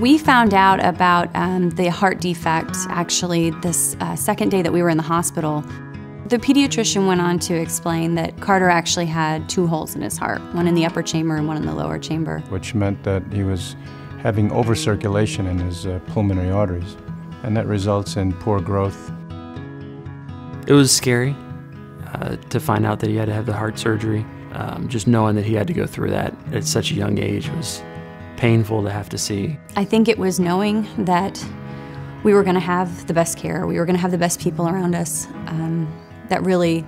We found out about um, the heart defect actually this uh, second day that we were in the hospital. The pediatrician went on to explain that Carter actually had two holes in his heart, one in the upper chamber and one in the lower chamber. Which meant that he was having overcirculation in his uh, pulmonary arteries, and that results in poor growth. It was scary uh, to find out that he had to have the heart surgery. Um, just knowing that he had to go through that at such a young age was painful to have to see. I think it was knowing that we were going to have the best care, we were going to have the best people around us, um, that really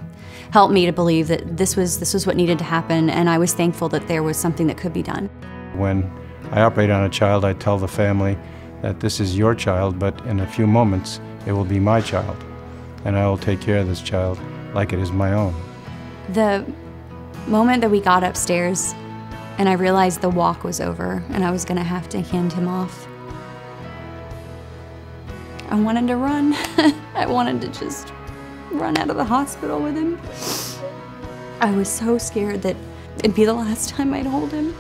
helped me to believe that this was this was what needed to happen, and I was thankful that there was something that could be done. When I operate on a child, I tell the family that this is your child, but in a few moments it will be my child, and I will take care of this child like it is my own. The moment that we got upstairs and I realized the walk was over and I was to have to hand him off, I wanted to run. I wanted to just run out of the hospital with him. I was so scared that it'd be the last time I'd hold him.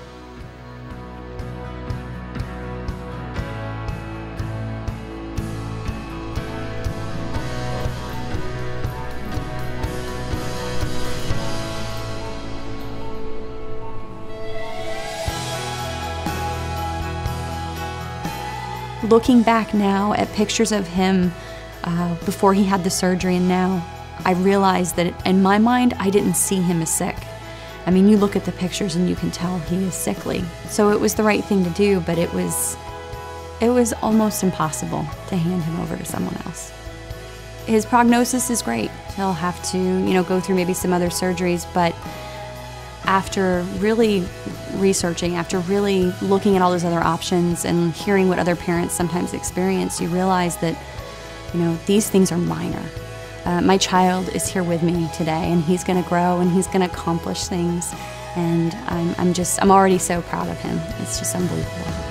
Looking back now at pictures of him uh, before he had the surgery and now, I realized that in my mind, I didn't see him as sick. I mean, you look at the pictures and you can tell he is sickly. So it was the right thing to do, but it was, it was almost impossible to hand him over to someone else. His prognosis is great. He'll have to, you know, go through maybe some other surgeries, but after really researching, after really looking at all those other options and hearing what other parents sometimes experience, you realize that, you know, these things are minor. Uh, my child is here with me today, and he's going to grow and he's going to accomplish things. And I'm, I'm just, I'm already so proud of him. It's just unbelievable.